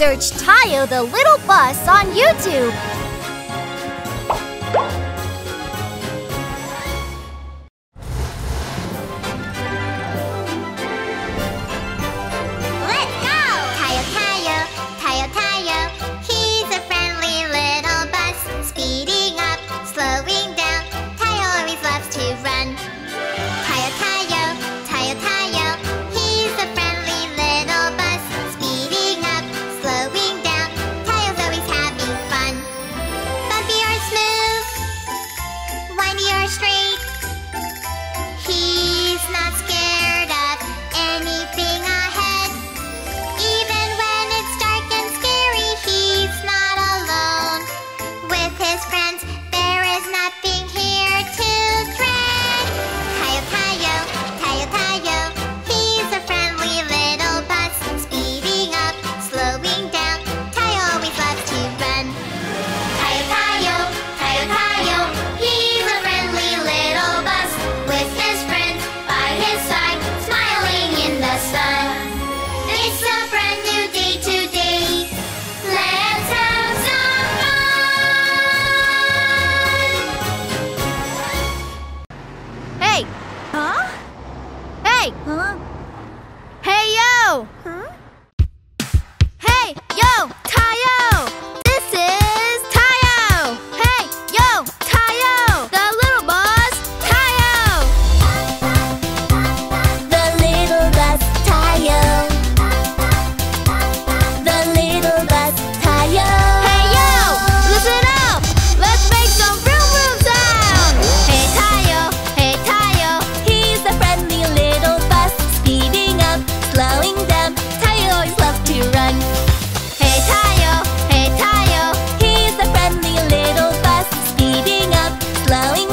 Search Tayo the Little Bus on YouTube. Hey! Huh? Hey, yo! Huh? Slowing